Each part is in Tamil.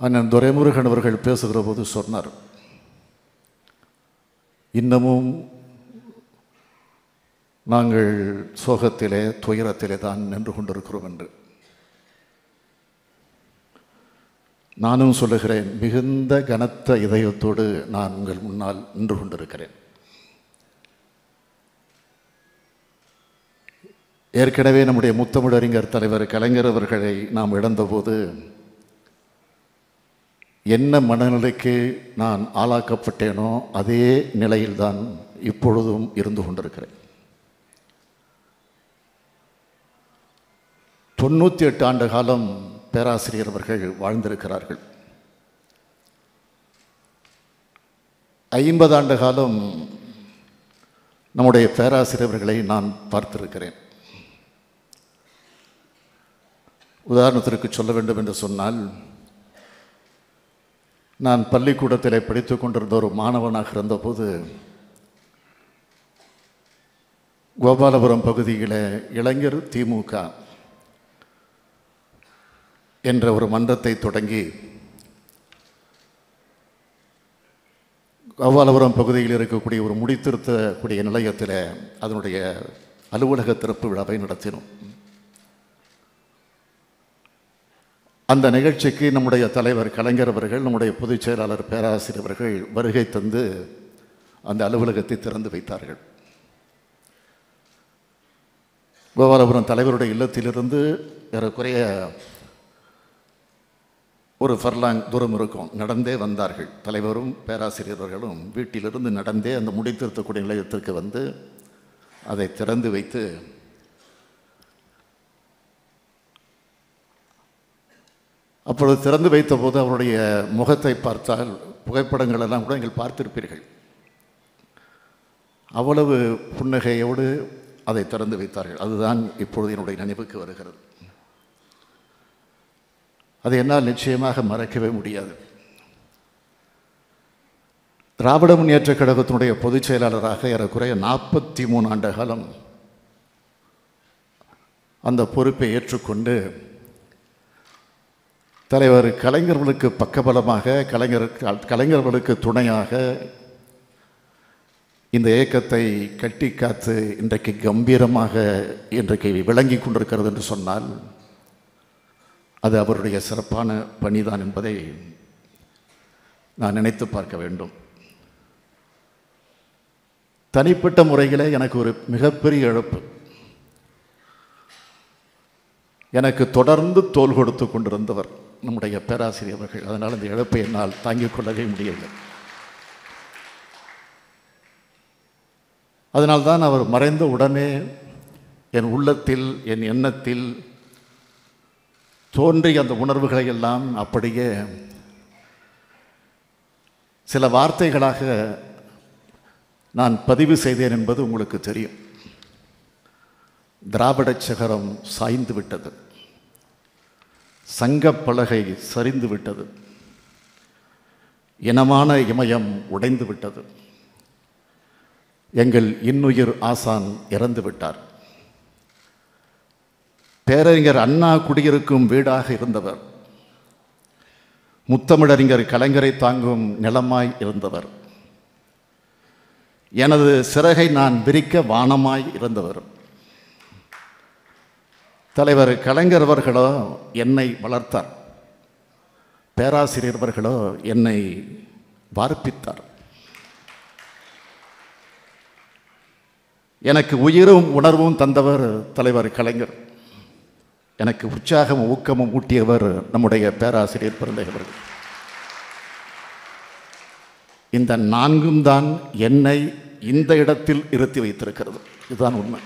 அண்ணன் துரைமுருகன் அவர்கள் பேசுகிற போது சொன்னார் இன்னமும் நாங்கள் சோகத்திலே துயரத்திலே தான் நின்று கொண்டிருக்கிறோம் என்று. நானும் சொல்லுகிறேன் மிகுந்த கனத்த இதயத்தோடு நான் உங்கள் முன்னால் நின்று கொண்டிருக்கிறேன். ஏற்கனவே நம்முடைய முத்தமிழறிஞர் தலைவர் கலைஞர் அவர்களை நாம் இழந்தபோது என்ன மனநிலைக்கு நான் ஆளாக்கப்பட்டேனோ அதே நிலையில்தான் இப்பொழுதும் இருந்து கொண்டிருக்கிறேன். தொண்ணூற்றி எட்டு ஆண்டு காலம் பேராசிரியர் அவர்கள் வாழ்ந்திருக்கிறார்கள். ஐம்பது ஆண்டு காலம் நம்முடைய பேராசிரியர்களை நான் பார்த்திருக்கிறேன். உதாரணத்திற்கு சொல்ல வேண்டும் என்று சொன்னால் நான் பள்ளிக்கூடத்தில் படித்து கொண்டிருந்த ஒரு மாணவனாக இருந்தபோது கோபாலபுரம் பகுதியில் இளைஞர் திமுக என்ற ஒரு மன்றத்தை தொடங்கி கோபாலபுரம் பகுதியில் இருக்கக்கூடிய ஒரு முடித்திருத்தக்கூடிய நிலையத்தில் அதனுடைய அலுவலக திறப்பு விழாவை நடத்தினோம். அந்த நிகழ்ச்சிக்கு நம்முடைய தலைவர் கலைஞர் அவர்கள் நம்முடைய பொதுச் செயலாளர் பேராசிரியர் அவர்கள் வருகை தந்து அந்த அலுவலகத்தை திறந்து வைத்தார்கள். கோபாலபுரம் தலைவருடைய இல்லத்திலிருந்து ஏறக்குறைய ஒரு ஃபர்லாங் தூரம் இருக்கும். நடந்தே வந்தார்கள். தலைவரும் பேராசிரியர்களும் வீட்டிலிருந்து நடந்தே அந்த முடித்திருத்தக்கூடிய நிலையத்திற்கு வந்து அதை திறந்து வைத்து அப்பொழுது திறந்து வைத்தபோது அவருடைய முகத்தை பார்த்தால் புகைப்படங்கள் எல்லாம் கூட நீங்கள் பார்த்திருப்பீர்கள். அவ்வளவு புன்னகையோடு அதை திறந்து வைத்தார்கள். அதுதான் இப்பொழுது என்னுடைய நினைவுக்கு வருகிறது. அதை என்னால் நிச்சயமாக மறக்கவே முடியாது. திராவிட முன்னேற்ற கழகத்தினுடைய பொதுச் செயலாளராக ஏறக்குறைய நாற்பத்தி மூணு ஆண்டு காலம் அந்த பொறுப்பை ஏற்றுக்கொண்டு தலைவர் கலைஞர்களுக்கு பக்கபலமாக கலைஞர் கலைஞர்களுக்கு துணையாக இந்த இயக்கத்தை கட்டி காத்து இன்றைக்கு கம்பீரமாக இன்றைக்கு விளங்கி கொண்டிருக்கிறது என்று சொன்னால் அது அவருடைய சிறப்பான பணிதான் என்பதை நான் நினைத்து பார்க்க வேண்டும். தனிப்பட்ட முறையில் எனக்கு ஒரு மிகப்பெரிய இழப்பு. எனக்கு தொடர்ந்து தோல் கொடுத்து கொண்டிருந்தவர் நம்முடைய பேராசிரியர் அவர்கள். அதனால் இந்த இழப்பை என்னால் தாங்கிக் கொள்ளவே முடியவில்லை. அதனால்தான் அவர் மறைந்த உடனே என் உள்ளத்தில் என் எண்ணத்தில் தோன்றிய அந்த உணர்வுகளை எல்லாம் அப்படியே சில வார்த்தைகளாக நான் பதிவு செய்தேன் என்பது உங்களுக்கு தெரியும். திராவிட சகரம் சாய்ந்து விட்டது. சங்கப்பலகை சரிந்து விட்டது இனமான இமயம் உடைந்து விட்டது எங்கள் இன்னுயிர் ஆசான் இறந்து விட்டார் பேரறிஞர் அண்ணா குடியிருக்கும் வீடாக இருந்தவர். முத்தமிழறிஞர் கலைஞரை தாங்கும் நிலமாய் இருந்தவர். எனது சிறகை நான் விரிக்க வானமாய் இருந்தவர். தலைவர் கலைஞர் அவர்களோ என்னை வளர்த்தார். பேராசிரியர் அவர்களோ என்னை வார்ப்பித்தார். எனக்கு உயிரும் உணர்வும் தந்தவர் தலைவர் கலைஞர். எனக்கு உற்சாகமும் ஊக்கமும் ஊட்டியவர் நம்முடைய பேராசிரியர் பிறந்தவர்கள் இந்த நான்கும் தான் என்னை இந்த இடத்தில் இருத்தி வைத்திருக்கிறது. இதுதான் உண்மை.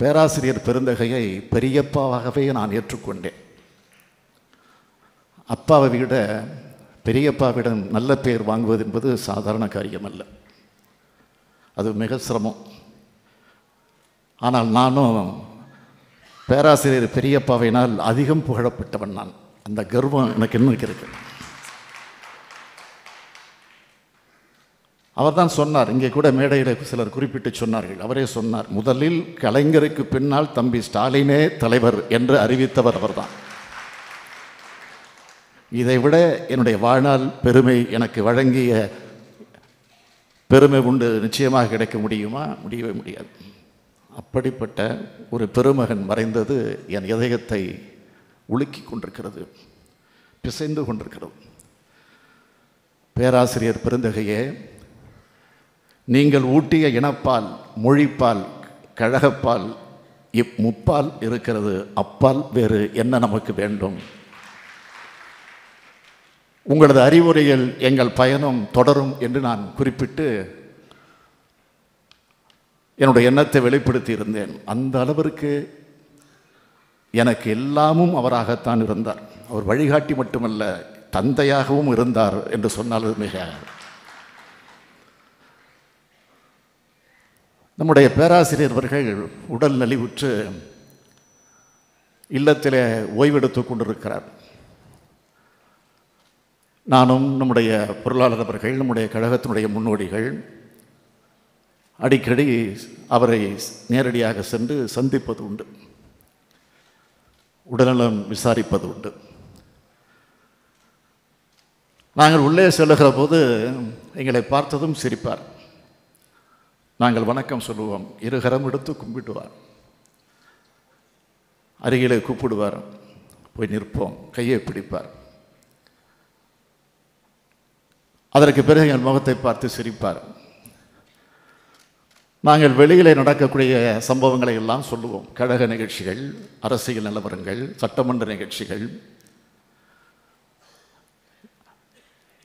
பேராசிரியர் பெருந்தகையை பெரியப்பாவாகவே நான் ஏற்றுக்கொண்டேன். அப்பாவை விட பெரியப்பாவிடம் நல்ல பெயர் வாங்குவது என்பது சாதாரண காரியம் அல்ல அது மிக சிரமம். ஆனால் நானும் பேராசிரியர் பெரியப்பாவினால் அதிகம் புகழப்பட்டவன் நான். அந்த கர்வம் எனக்கு இன்னும் இருக்கு. அவர் தான் சொன்னார் இங்கே கூட மேடையில் சிலர் குறிப்பிட்டு சொன்னார்கள். அவரே சொன்னார் முதலில் கலைஞருக்கு பின்னால் தம்பி ஸ்டாலினே தலைவர் என்று அறிவித்தவர் அவர்தான். இதை விட என்னுடைய வாழ்நாள் பெருமை எனக்கு வழங்கிய பெருமை உண்டு. நிச்சயமாக கிடைக்க முடியுமா? முடியவே முடியாது. அப்படிப்பட்ட ஒரு பெருமகன் மறைந்தது என் இதயத்தை உலுக்கி கொண்டிருக்கிறது பிசைந்து கொண்டிருக்கிறது. பேராசிரியர் பெருந்தகையே நீங்கள் ஊட்டிய இனப்பால் மொழிப்பால் கழகப்பால் இப் முப்பால் இருக்கிறது அப்பால் வேறு என்ன நமக்கு வேண்டும்? உங்களது அறிவுரையில் எங்கள் பயணம் தொடரும் என்று நான் குறிப்பிட்டு என்னுடைய எண்ணத்தை வெளிப்படுத்தி இருந்தேன். அந்த அளவிற்கு எனக்கு எல்லாமும் அவராகத்தான் இருந்தார். அவர் வழிகாட்டி மட்டுமல்ல தந்தையாகவும் இருந்தார் என்று சொன்னால் மிக நம்முடைய பேராசிரியர் அவர்கள் உடல் நலிவுற்று இல்லத்திலே ஓய்வெடுத்து கொண்டிருக்கிறார். நானும் நம்முடைய பொருளாளர் அவர்கள் நம்முடைய கழகத்தினுடைய முன்னோடிகள் அடிக்கடி அவரை நேரடியாக சென்று சந்திப்பது உண்டு. உடல்நலம் விசாரிப்பது உண்டு. நாங்கள் உள்ளே செல்லுகிற போது எங்களை பார்த்ததும் சிரிப்பார். நாங்கள் வணக்கம் சொல்லுவோம். இருகரம் எடுத்து கும்பிடுவார். அருகிலே கூப்பிடுவார். போய் நிற்போம். கையை பிடிப்பார். அதற்கு பிறகு என் முகத்தை பார்த்து சிரிப்பார். நாங்கள் வெளியிலே நடக்கக்கூடிய சம்பவங்களை எல்லாம் சொல்லுவோம். கழக நிகழ்ச்சிகள் அரசியல் நிலவரங்கள் சட்டமன்ற நிகழ்ச்சிகள்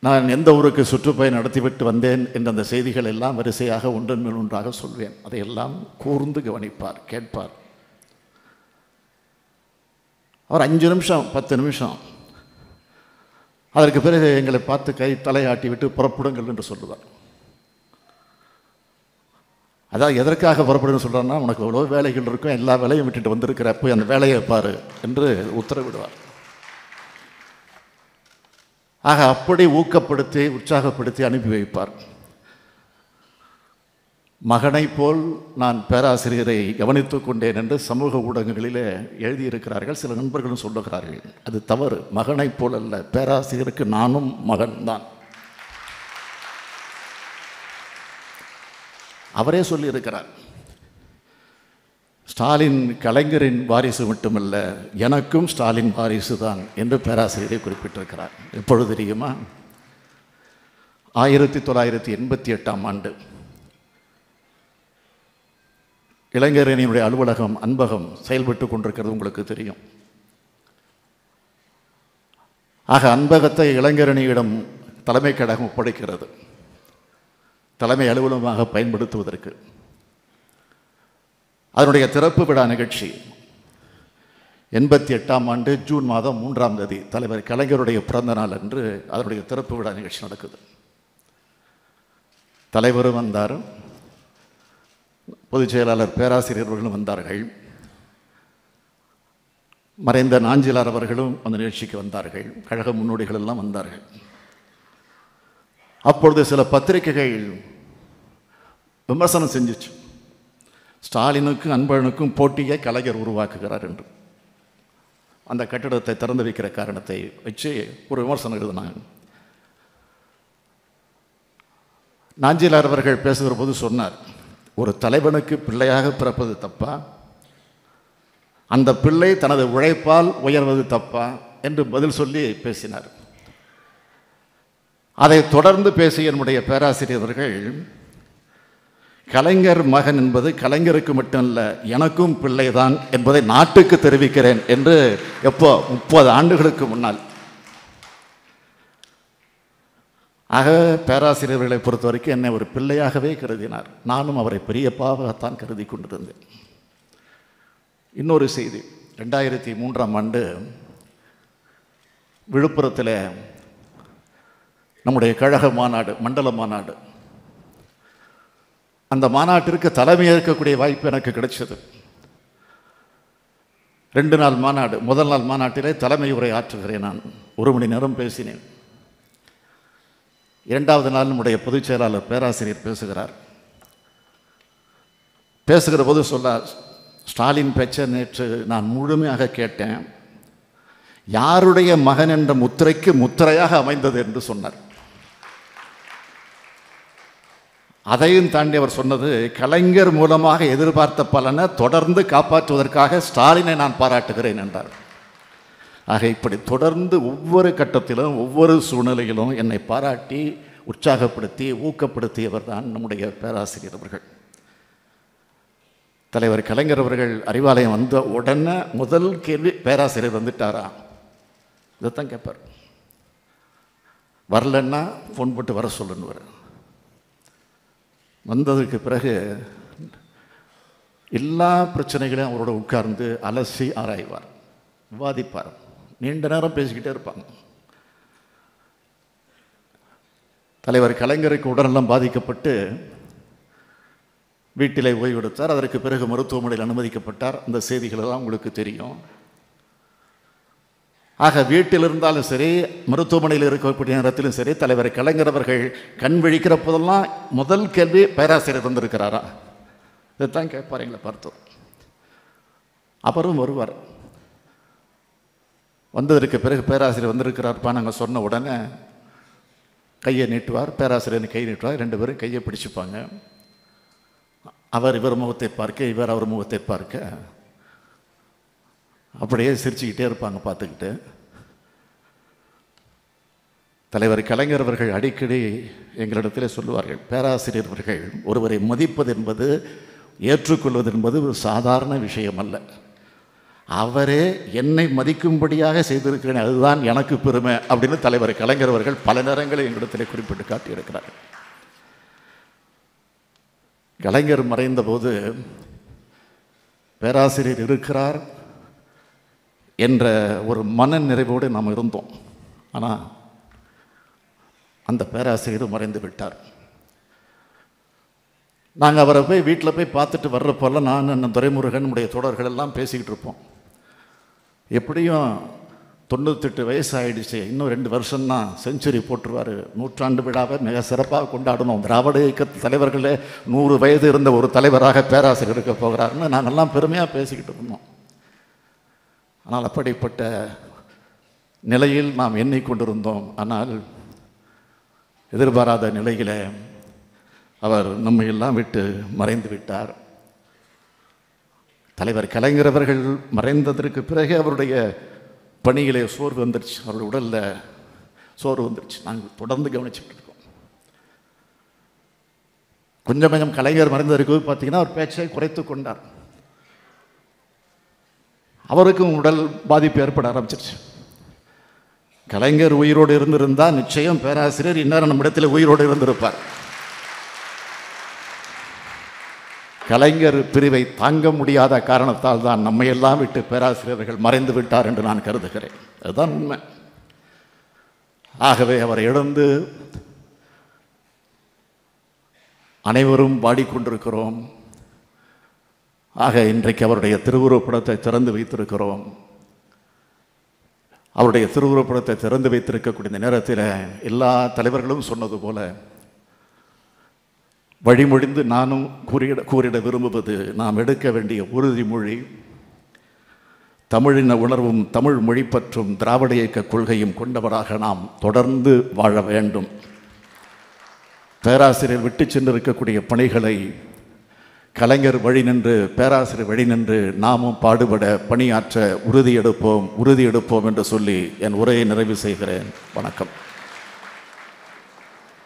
நான் எந்த ஊருக்கு சுற்றுப்பயணம் நடத்திவிட்டு வந்தேன் என்ற அந்த செய்திகள் எல்லாம் வரிசையாக ஒன்றன் மேல் ஒன்றாக சொல்வேன். அதையெல்லாம் கூர்ந்து கவனிப்பார் கேட்பார். அவர் அஞ்சு நிமிஷம் பத்து நிமிஷம். அதற்கு பிறகு எங்களை பார்த்து கை தலையாட்டி விட்டு புறப்படுங்கள் என்று சொல்லுவார். அதான் எதற்காக புறப்படுன்னு சொல்கிறான்னா உனக்கு எவ்வளோ வேலைகள் இருக்கும் எல்லா வேலையும் விட்டுட்டு வந்திருக்கிற போய் அந்த வேலையை பாரு என்று உத்தரவிடுவார். ஆக அப்படி ஊக்கப்படுத்தி உற்சாகப்படுத்தி அனுப்பி வைப்பார். மகனைப் போல் நான் பேராசிரியரை கவனித்துக் கொண்டேன் என்று சமூக ஊடகங்களிலே எழுதியிருக்கிறார்கள். சில நண்பர்களும் சொல்லுகிறார்கள் அது தவறு. மகனைப் போல் அல்ல. பேராசிரியருக்கு நானும் மகன்தான். அவரே சொல்லியிருக்கிறார் ஸ்டாலின் கலைஞரின் வாரிசு மட்டுமல்ல எனக்கும் ஸ்டாலின் வாரிசு தான் என்று பேராசிரியரை குறிப்பிட்டிருக்கிறார். எப்பொழுது தெரியுமா? ஆயிரத்தி தொள்ளாயிரத்தி எண்பத்தி எட்டாம் ஆண்டு. இளைஞரணியினுடைய அலுவலகம் அன்பகம் செயல்பட்டு கொண்டிருக்கிறது உங்களுக்கு தெரியும். ஆக அன்பகத்தை இளைஞரணியிடம் தலைமை கழகம் ஒப்படைக்கிறது. தலைமை அலுவலகமாக பயன்படுத்துவதற்கு. அதனுடைய திறப்பு விழா நிகழ்ச்சி. எண்பத்தி எட்டாம் ஆண்டு ஜூன் மாதம் மூன்றாம் தேதி தலைவர் கலைஞருடைய பிறந்த நாள் அன்று அதனுடைய திறப்பு விழா நிகழ்ச்சி நடக்குது. தலைவரும் வந்தார். பொதுச் செயலாளர் பேராசிரியர்களும் வந்தார்கள். மறைந்த நாஞ்சிலார் அவர்களும் அந்த நிகழ்ச்சிக்கு வந்தார்கள். கழக முன்னோடிகள் எல்லாம் வந்தார்கள். அப்பொழுது சில பத்திரிகைகள் விமர்சனம் செஞ்சிச்சு. ஸ்டாலினுக்கும் அன்பழனுக்கும் போட்டியை கலைஞர் உருவாக்குகிறார் என்று. அந்த கட்டிடத்தை திறந்து வைக்கிற காரணத்தை வச்சு ஒரு விமர்சனம் எழுதினாங்க. நாஞ்சிலார் அவர்கள் பேசுகிற போது சொன்னார் ஒரு தலைவனுக்கு பிள்ளையாக பிறப்பது தப்பா? அந்த பிள்ளை தனது உழைப்பால் உயர்வது தப்பா? என்று பதில் சொல்லி பேசினார். அதை தொடர்ந்து பேசிய என்னுடைய பேராசிரியர்கள் கலைஞர் மகன் என்பது கலைஞருக்கு மட்டுமல்ல எனக்கும் பிள்ளைதான் என்பதை நாட்டுக்கு தெரிவிக்கிறேன் என்று எப்போ முப்பது ஆண்டுகளுக்கு முன்னால். ஆக பேராசிரியர்களை பொறுத்த வரைக்கும் என்னை ஒரு பிள்ளையாகவே கருதினார். நானும் அவரை பெரியப்பாகத்தான் கருதி கொண்டிருந்தேன். இன்னொரு செய்தி. ரெண்டாயிரத்தி மூன்றாம் ஆண்டு விழுப்புரத்தில் நம்முடைய கழக மாநாடு மண்டல மாநாடு அந்த மாநாட்டிற்கு தலைமையாக இருக்கக்கூடிய வாய்ப்பு எனக்கு கிடைச்சது. ரெண்டு நாள் மாநாடு முதல் நாள் மாநாட்டிலே தலைமை உரை ஆற்றுகிறேன் நான். ஒரு மணி நேரம் பேசினேன். இரண்டாவது நாள் நம்முடைய பொதுச் செயலாளர் பேராசிரியர் பேசுகிறார். பேசுகிற போது சொல்லார் ஸ்டாலின் பேச்சை நேற்று நான் முழுமையாக கேட்டேன். யாருடைய மகன் என்ற முத்திரைக்கு முத்திரையாக அமைந்தது என்று சொன்னார். அதையும் தாண்டி அவர் சொன்னது கலைஞர் மூலமாக எதிர்பார்த்த பலனை தொடர்ந்து காப்பாற்றுவதற்காக ஸ்டாலினை நான் பாராட்டுகிறேன் என்றார். ஆக இப்படி தொடர்ந்து ஒவ்வொரு கட்டத்திலும் ஒவ்வொரு சூழ்நிலையிலும் என்னை பாராட்டி உற்சாகப்படுத்தி ஊக்கப்படுத்தியவர் தான் நம்முடைய பேராசிரியர் அவர்கள். தலைவர் கலைஞர் அவர்கள் அறிவாலயம் வந்த உடனே முதல் கேள்வி பேராசிரியர் வந்துட்டாரா? இதைத்தான் கேட்பார். வரலன்னா ஃபோன் போட்டு வர சொல்லுன்னு வந்ததுக்கு பிறகு எல்லா பிரச்சனைகளையும் அவரோட உட்கார்ந்து அலசி ஆராய்வார். விவாதிப்பார். நீண்ட நேரம் பேசிக்கிட்டே இருப்பாங்க. தலைவர் கலைஞருக்கு உடல்நலம் பாதிக்கப்பட்டு வீட்டிலே ஓய்வெடுத்தார். அதற்கு பிறகு மருத்துவமனையில் அனுமதிக்கப்பட்டார். அந்த செய்திகள் எல்லாம் உங்களுக்கு தெரியும். ஆக வீட்டில் இருந்தாலும் சரி மருத்துவமனையில் இருக்கக்கூடிய நேரத்திலும் சரி தலைவர் கலைஞர் அவர்கள் கண் விழிக்கிற போதெல்லாம் முதல் கேள்வி பேராசிரியர் வந்திருக்கிறாரா இதைத்தான் கேட்பார் எங்களை பார்த்தோம் அப்புறம் வருவார். வந்ததற்கு பிறகு பேராசிரியர் வந்திருக்கிறார்ப்பா நாங்கள் சொன்ன உடனே கையை நீட்டுவார் பேராசிரியர் கை நீட்டுவார் ரெண்டு பேரும் கையை பிடிச்சிப்பாங்க. அவர் இவர் முகத்தை பார்க்க இவர் அவர் முகத்தை பார்க்க. அப்படியே சிரிச்சுக்கிட்டே இருப்பாங்க பார்த்துக்கிட்டு. தலைவர் கலைஞர் அவர்கள் அடிக்கடி எங்களிடத்தில் சொல்லுவார்கள் பேராசிரியர் அவர்கள் ஒருவரை மதிப்பது என்பது ஏற்றுக்கொள்வது என்பது ஒரு சாதாரண விஷயம் அல்ல. அவரே என்னை மதிக்கும்படியாக செய்திருக்கிறேன் அதுதான் எனக்கு பெருமை அப்படின்னு தலைவர் கலைஞர் அவர்கள் பல நேரங்களில் எங்களிடத்தில் குறிப்பிட்டு காட்டியிருக்கிறார்கள். கலைஞர் மறைந்தபோது பேராசிரியர் இருக்கிறார் என்ற ஒரு மன நிறைவோடு நாம் இருந்தோம். ஆனால் அந்த பேராசிரியர் மறைந்து விட்டார். நாங்கள் அவரை போய் வீட்டில் போய் பார்த்துட்டு வர்றப்போல்லாம் நான் அண்ணன் துரைமுருகன் தொடர்கள் எல்லாம் பேசிக்கிட்டு இருப்போம். எப்படியும் தொண்ணூத்தெட்டு வயசு ஆயிடுச்சு இன்னும் ரெண்டு வருஷம்னா செஞ்சுரி போட்டுருவார். நூற்றாண்டு விழாவை மிக சிறப்பாக கொண்டாடணும். திராவிட இயக்க தலைவர்களே நூறு வயது இருந்த ஒரு தலைவராக பேராசிரியர் இருக்க போகிறாருன்னு நாங்கள்லாம் பெருமையாக பேசிக்கிட்டு இருந்தோம். ஆனால் அப்படிப்பட்ட நிலையில் நாம் எண்ணிக்கொண்டிருந்தோம். ஆனால் எதிர்பாராத நிலையில் அவர் நம்மை எல்லாம் விட்டு மறைந்து விட்டார். தலைவர் கலைஞர் அவர்கள் மறைந்ததற்கு பிறகு அவருடைய பணியிலே சோர்வு வந்துருச்சு. அவருடைய உடலில் சோர்வு வந்துருச்சு. நாங்கள் தொடர்ந்து கவனிச்சுட்டு இருக்கோம். கொஞ்சம் கொஞ்சம் கலைஞர் மறைந்ததற்கு பார்த்தீங்கன்னா அவர் பேச்சை குறைத்து கொண்டார். அவருக்கும் உடல் பாதிப்பு ஏற்பட ஆரம்பிச்சிருச்சு. கலைஞர் உயிரோடு இருந்திருந்தால் நிச்சயம் பேராசிரியர் இந்நேரம் நம்மிடத்தில் உயிரோடு இருந்திருப்பார். கலைஞர் பிரிவை தாங்க முடியாத காரணத்தால் தான் நம்மையெல்லாம் விட்டு பேராசிரியர்கள் மறைந்து விட்டார் என்று நான் கருதுகிறேன். அதுதான் உண்மை. ஆகவே அவரை இழந்து அனைவரும் பாடிக்கொண்டிருக்கிறோம் ஆக இன்றைக்கு அவருடைய திருவுருவப்படத்தை திறந்து வைத்திருக்கிறோம். அவருடைய திருவுருவப்படத்தை திறந்து வைத்திருக்கக்கூடிய இந்த நேரத்தில் எல்லா தலைவர்களும் சொன்னது போல வழிமொழிந்து நானும் கூறிட கூறிட விரும்புவது நாம் எடுக்க வேண்டிய உறுதிமொழி தமிழின உணர்வும் தமிழ் மொழி பற்றும் திராவிட இயக்க கொள்கையும் கொண்டவராக நாம் தொடர்ந்து வாழ வேண்டும். பேராசிரியர் விட்டு சென்றிருக்கக்கூடிய பணிகளை கலைஞர் வழி நின்று பேராசிரியர் வழி நின்று நாமும் பாடுபட பணியாற்ற உறுதியெடுப்போம் உறுதியெடுப்போம் என்று சொல்லி என் உரையை நிறைவு செய்கிறேன். வணக்கம்.